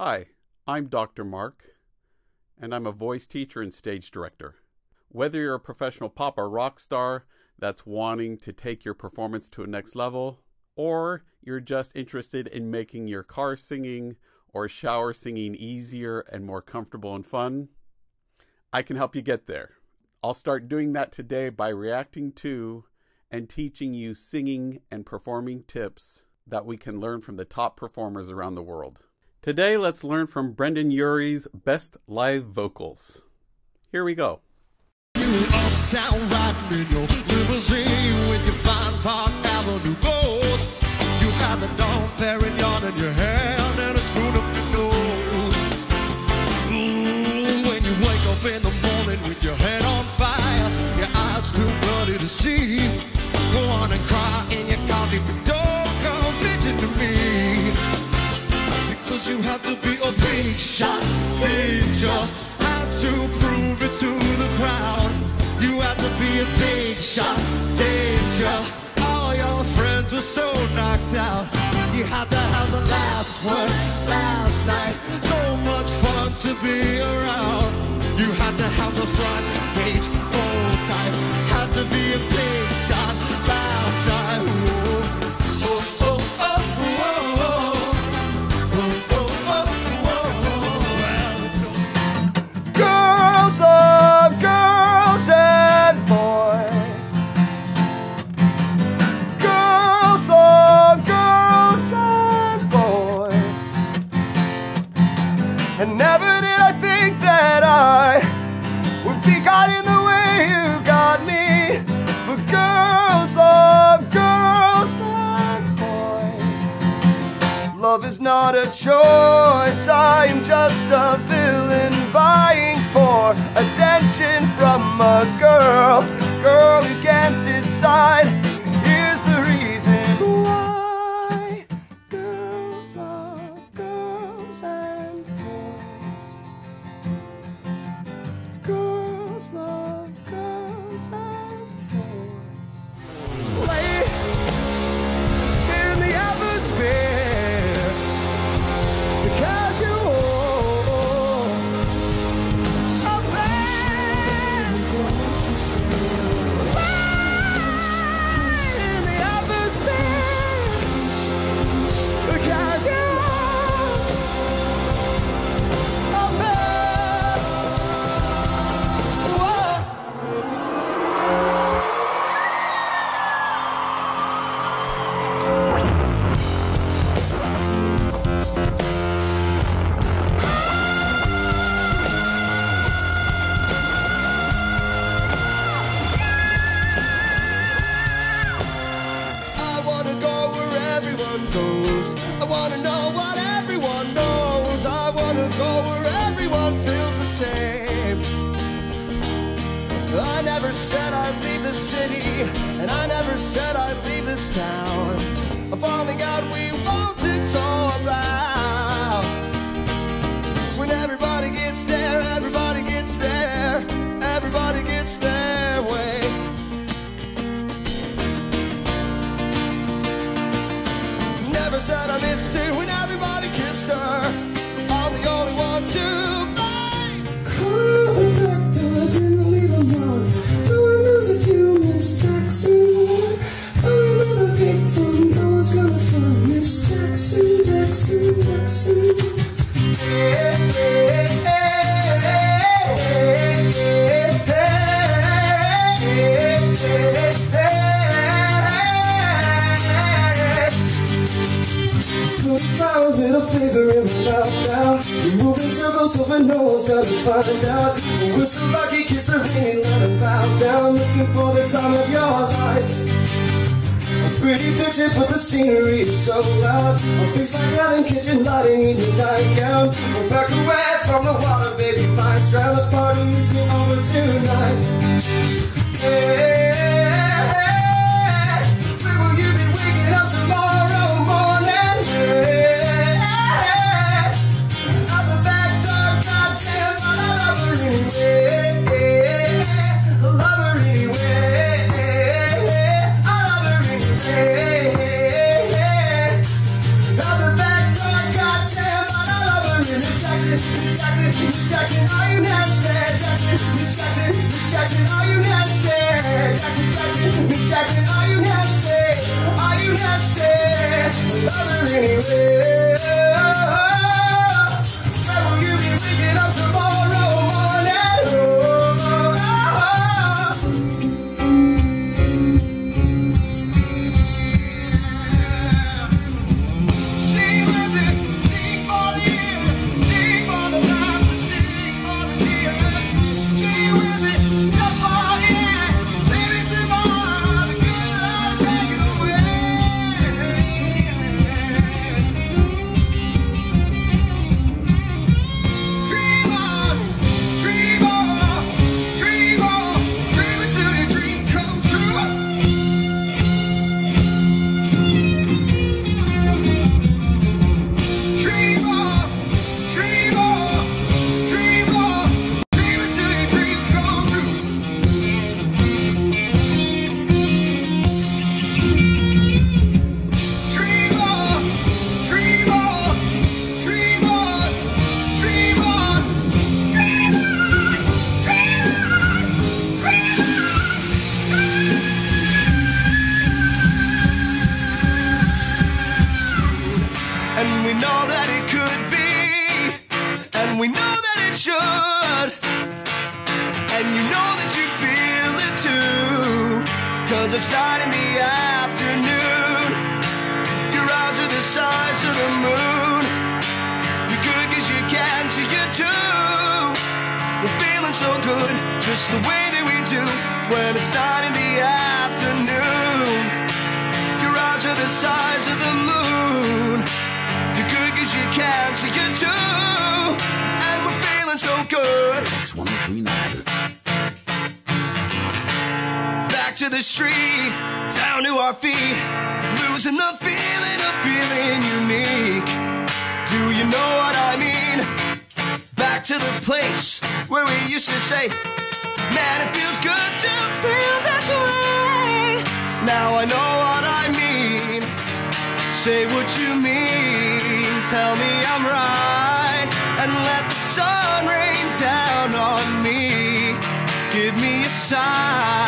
Hi, I'm Dr. Marc, and I'm a voice teacher and stage director. Whether you're a professional pop or rock star that's wanting to take your performance to a next level, or you're just interested in making your car singing or shower singing easier and more comfortable and fun, I can help you get there. I'll start doing that today by reacting to and teaching you singing and performing tips that we can learn from the top performers around the world. Today, let's learn from Brendon Urie's best live vocals. Here we go. You uptown riding in your limousine with your fine Park Avenue gold. You had the Dom Perignon in your hand and a spoon up your nose. Mm, when you wake up in the morning with your head on fire, your eyes too bloody to see. Go on and cry in your coffee, You have to be a big shot teacher. Had to prove it to the crowd. You had to be a big shot teacher. All your friends were so knocked out. You had to have the last word last night. So much fun to be around. You had to have the front page all time. Had to be a big not a choice, I am just a villain vying for attention from a girl. Girl who can't decide. Never said I'd leave the city, and I never said I'd leave this town. I'm finding out we A little flavor in my mouth now. You're moving circles, hoping no one's gonna find out. We're so lucky, kiss the ring and let bow down. Looking for the time of your life. A pretty picture, but the scenery is so loud. A face like Ellen kitchen lighting in your nightgown. Go back away from the water, baby, might drown. The party isn't over tonight. Yeah, cause it's not in the afternoon. Your eyes are the size of the moon. You're good cause you can, so you do. We're feeling so good, just the way that we do, when it's not in the afternoon. Your eyes are the size of the moon. You're good cause you can, so you do. And we're feeling so good. Back the street, down to our feet. Losing the feeling of feeling unique. Do you know what I mean? Back to the place where we used to say, Man, it feels good to feel that way. Now I know what I mean. Say what you mean. Tell me I'm right. And let the sun rain down on me. Give me a sign.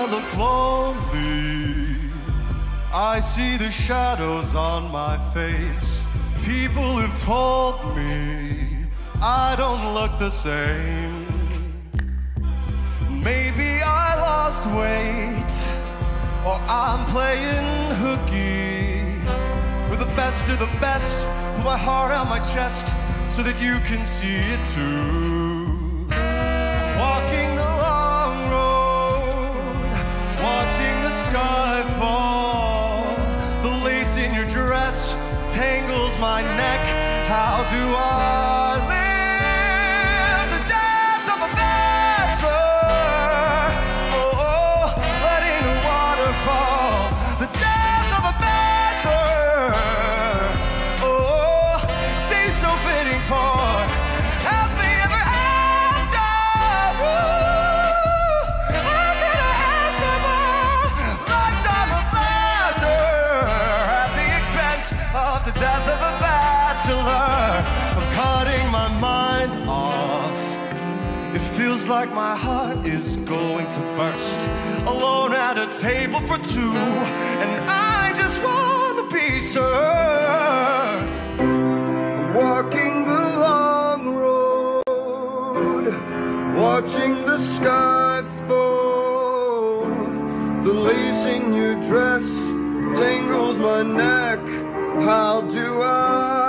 I look lonely. I see the shadows on my face. People have told me I don't look the same. Maybe I lost weight, I'm playing hooky with the best of the best. Put my heart on my chest so that you can see it too. like my heart is going to burst. Alone at a table for two, and I just wanna be served. Walking the long road, watching the sky fall. The lace in your dress tangles my neck. How do I?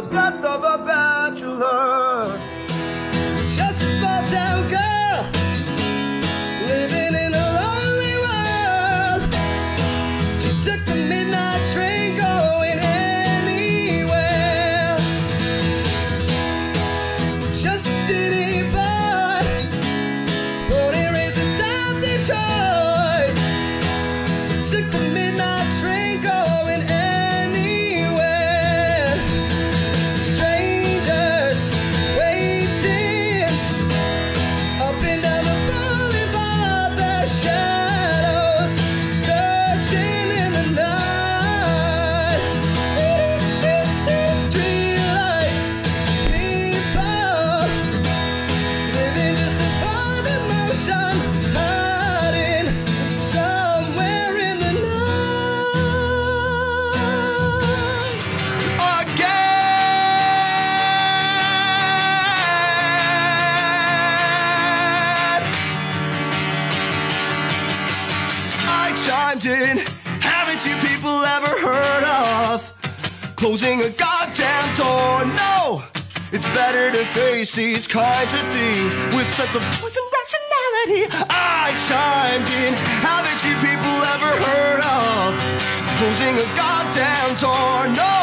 The death of a bachelor. Closing a goddamn door? No, it's better to face these kinds of things with sense of and rationality. I chimed in. Haven't you people ever heard of closing a goddamn door? No,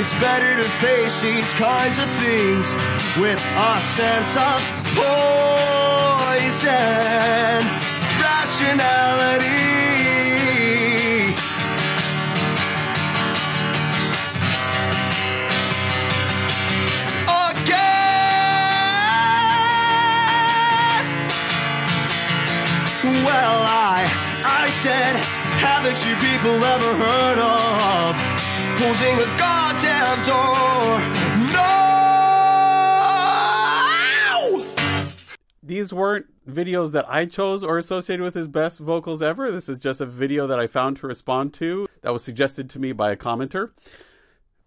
it's better to face these kinds of things with a sense of poise and rationality. Well, I, I said, haven't you people ever heard of closing a goddamn door? No! These weren't videos that I chose or associated with his best vocals ever. This is just a video that I found to respond to that was suggested to me by a commenter.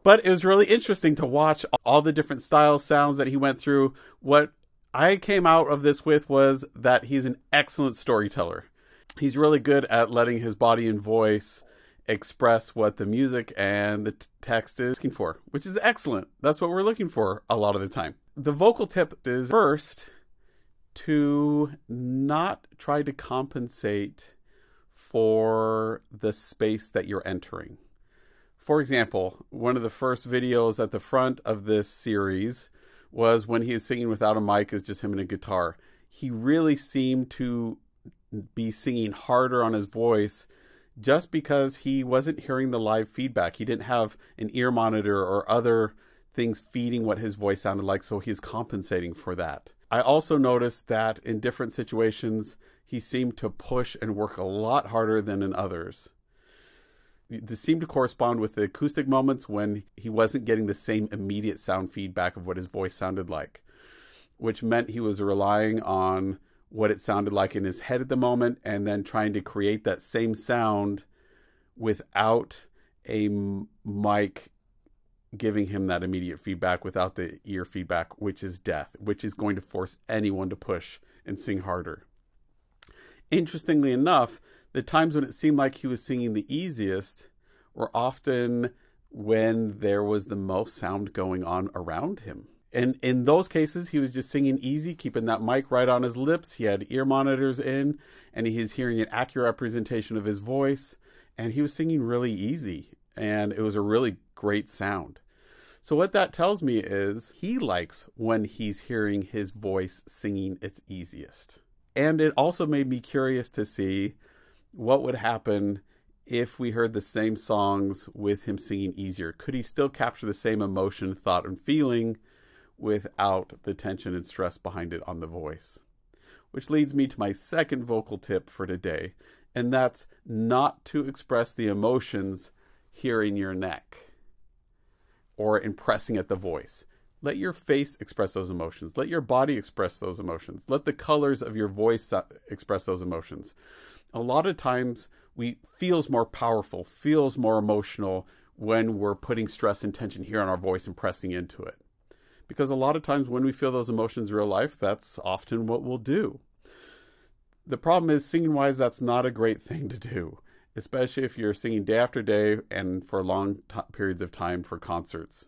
But it was really interesting to watch all the different styles, sounds that he went through. What I came out of this with was that he's an excellent storyteller. He's really good at letting his body and voice express what the music and the text is looking for, which is excellent. That's what we're looking for a lot of the time. The vocal tip is first to not try to compensate for the space that you're entering. For example, one of the first videos at the front of this series was when he is singing without a mic, is just him and a guitar. He really seemed to be singing harder on his voice just because he wasn't hearing the live feedback. He didn't have an ear monitor or other things feeding what his voice sounded like, so he's compensating for that. I also noticed that in different situations, he seemed to push and work a lot harder than in others. This seemed to correspond with the acoustic moments when he wasn't getting the same immediate sound feedback of what his voice sounded like, which meant he was relying on what it sounded like in his head at the moment and then trying to create that same sound without a mic giving him that immediate feedback without the ear feedback, which is death, which is going to force anyone to push and sing harder. Interestingly enough, the times when it seemed like he was singing the easiest were often when there was the most sound going on around him. And in those cases, he was just singing easy, keeping that mic right on his lips. He had ear monitors in, and he was hearing an accurate representation of his voice. And he was singing really easy, and it was a really great sound. So, what that tells me is he likes when he's hearing his voice singing its easiest. And it also made me curious to see what would happen if we heard the same songs with him singing easier. Could he still capture the same emotion, thought, and feeling without the tension and stress behind it on the voice? Which leads me to my second vocal tip for today, and that's not to express the emotions here in your neck or impressing at the voice. Let your face express those emotions. Let your body express those emotions. Let the colors of your voice uh, express those emotions. A lot of times we feels more powerful, feels more emotional when we're putting stress and tension here on our voice and pressing into it. because a lot of times when we feel those emotions in real life, that's often what we'll do. The problem is, singing wise, that's not a great thing to do, especially if you're singing day after day and for long periods of time for concerts.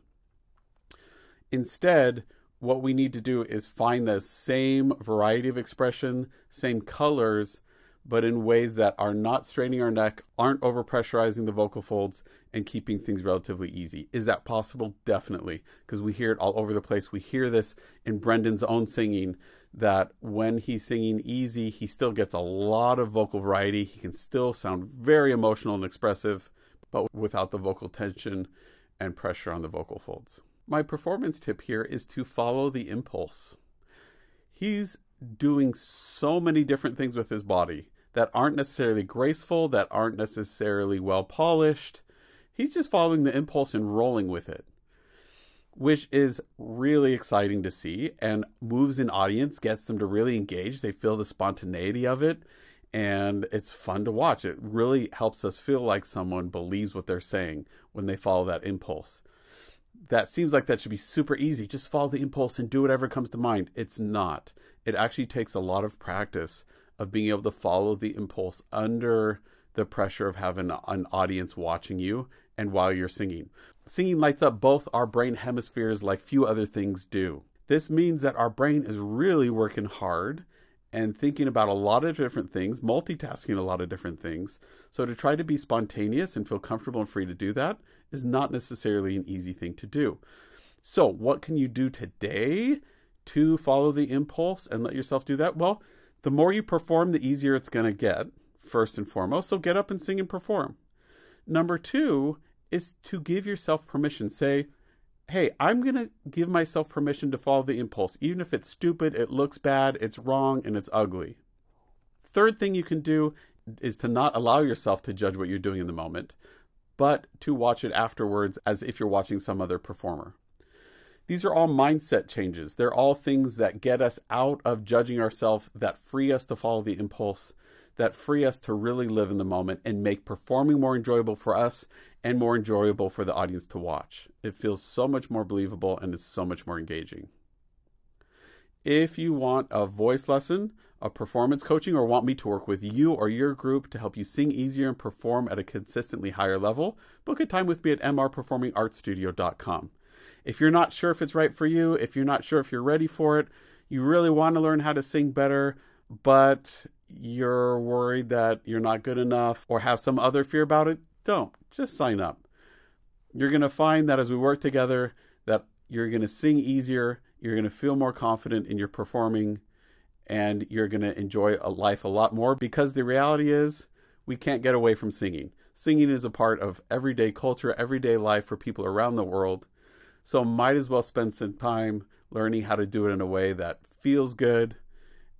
Instead, what we need to do is find the same variety of expression, same colors, but in ways that are not straining our neck, aren't overpressurizing the vocal folds, and keeping things relatively easy. Is that possible? Definitely, because we hear it all over the place. We hear this in Brendon's own singing that when he's singing easy, he still gets a lot of vocal variety. He can still sound very emotional and expressive, but without the vocal tension and pressure on the vocal folds. My performance tip here is to follow the impulse. He's doing so many different things with his body that aren't necessarily graceful, that aren't necessarily well polished. He's just following the impulse and rolling with it, which is really exciting to see and moves an audience, gets them to really engage. They feel the spontaneity of it, and it's fun to watch. It really helps us feel like someone believes what they're saying when they follow that impulse. That seems like that should be super easy. Just follow the impulse and do whatever comes to mind. It's not. It actually takes a lot of practice of being able to follow the impulse under the pressure of having an audience watching you and while you're singing. Singing lights up both our brain hemispheres like few other things do. This means that our brain is really working hard and thinking about a lot of different things, multitasking a lot of different things. So, to try to be spontaneous and feel comfortable and free to do that is not necessarily an easy thing to do. So, what can you do today to follow the impulse and let yourself do that? Well, the more you perform, the easier it's going to get, first and foremost. So get up and sing and perform. Number two is to give yourself permission. Say, hey, I'm going to give myself permission to follow the impulse, even if it's stupid, it looks bad, it's wrong, and it's ugly. Third thing you can do is to not allow yourself to judge what you're doing in the moment, but to watch it afterwards as if you're watching some other performer. These are all mindset changes. They're all things that get us out of judging ourselves, that free us to follow the impulse, that free us to really live in the moment and make performing more enjoyable for us and more enjoyable for the audience to watch. It feels so much more believable and it's so much more engaging. If you want a voice lesson, a performance coaching, or want me to work with you or your group to help you sing easier and perform at a consistently higher level, book a time with me at mrperformingartsstudio.com. If you're not sure if it's right for you, if you're not sure if you're ready for it, you really want to learn how to sing better, but you're worried that you're not good enough or have some other fear about it, don't. Just sign up. You're going to find that as we work together that you're going to sing easier, you're going to feel more confident in your performing and you're going to enjoy a life a lot more because the reality is we can't get away from singing. Singing is a part of everyday culture, everyday life for people around the world. So might as well spend some time learning how to do it in a way that feels good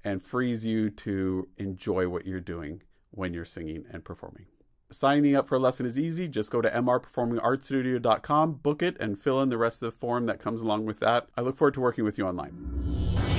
and frees you to enjoy what you're doing when you're singing and performing. Signing up for a lesson is easy. Just go to mrperformingartsstudio.com, book it, and fill in the rest of the form that comes along with that. I look forward to working with you online.